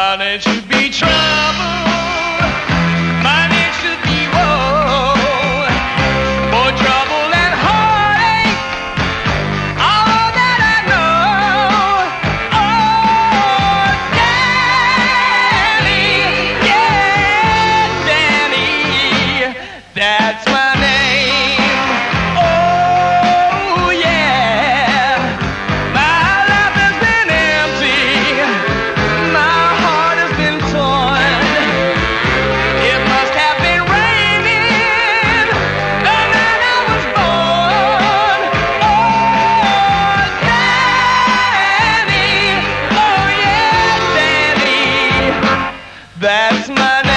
My name should be trouble. That's my.